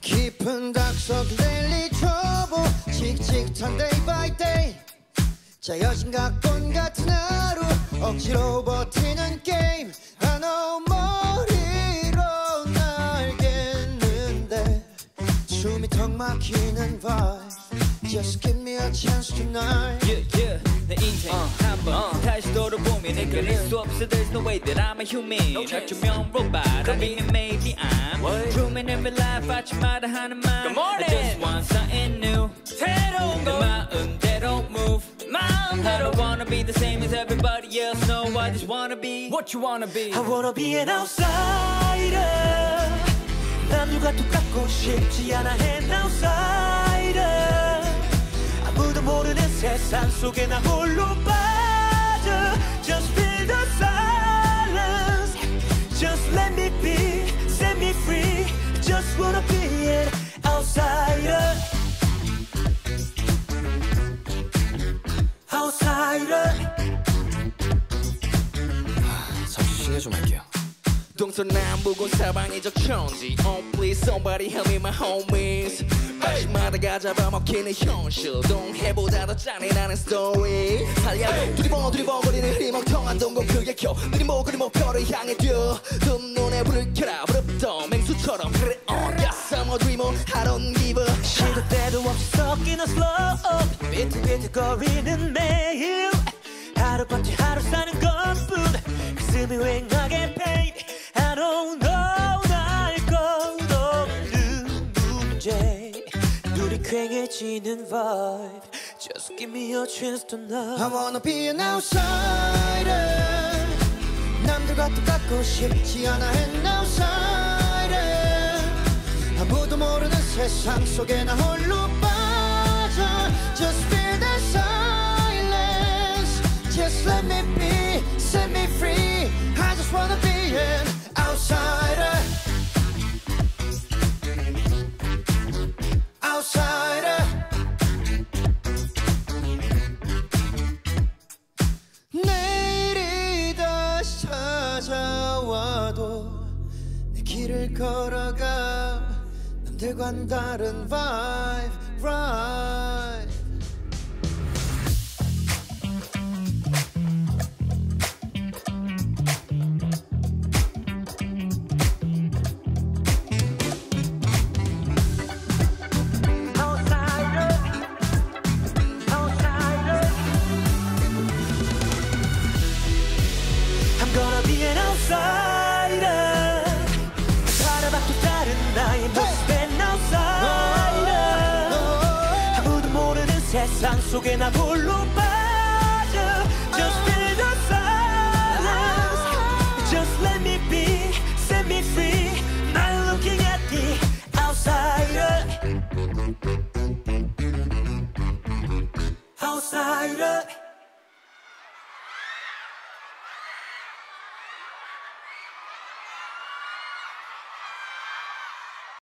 깊은 닥석 릴리 초보 칙칙한 day by day. 자여신각권 같은 하루 억지로 버티는 게임. 한 어머리 막히는 vibe Just give me a chance tonight yeah, yeah. 내 인생 한번 다시 돌아보면 내가 릴수 없어 There's no way that I'm a human 어쩌면 robot 아니면 maybe I'm Dreaming every life 아침마다 하는 말 I just want something new 새로운 거 마음대로 move I don't wanna be the same as everybody else No, I just wanna be What you wanna be I wanna be an outsider 남들과 똑같고 싶지 않아 an outsider. 아무도 모르는 세상 속에 나 홀로 빠져. Just 동서남북은 사방이적 천지. Oh please somebody help me my homies. 아침마다 잡아먹히는 현실. 동해보다 더 잔인한 스토리 살려 두리번 두리번거리는 흐리멍텅한 동공 크게 켜. 느리모 그리 목표를 향해 뛰어. 두 눈에 불을 켜라. 부릅던 맹수처럼 그래 on Yes. I'm a dreamer. I don't give a 시도 때도 없이 섞이는 slow 비틀비틀거리는 매일. 하루밤새 하루 사는 것뿐. 가슴이 휑하게 눈이 퀭해지는 vibe Just give me a chance I tonight wanna be an outsider 남들과 똑같고 싶지 않아 an outsider 아무도 모르는 세상 속에 나 홀로 빠져 Just feel the silence Just let me be, set me free I just wanna be an outsider Outsider 길을 걸어가 남들과는 다른 vibe, vibe Outsider Outsider I'm gonna be an outsider 모르는 세상 속에 나 홀로 빠져 Just feel the silence Just let me be, set me free Not looking at the outsider Outsider